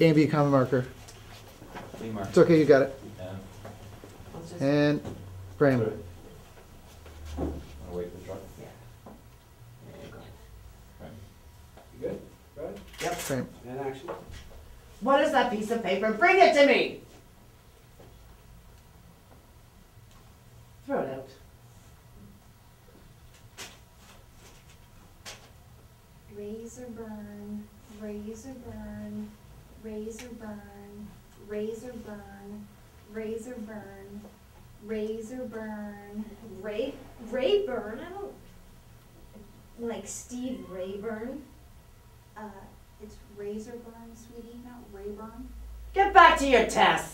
A and B common marker. Mark. It's okay, you got it. Yeah. And frame. Wanna wait for the truck? Yeah. There you go. Right. You good? Good? Yep. Frame. And action? What is that piece of paper? Bring it to me! Throw it out. Razor burn, razor burn, razor burn, razor burn, razor burn, razor burn. Ray Rayburn. I don't like Steve Rayburn. Uh, it's razor burn, sweetie, not Rayburn. Get back to your tests!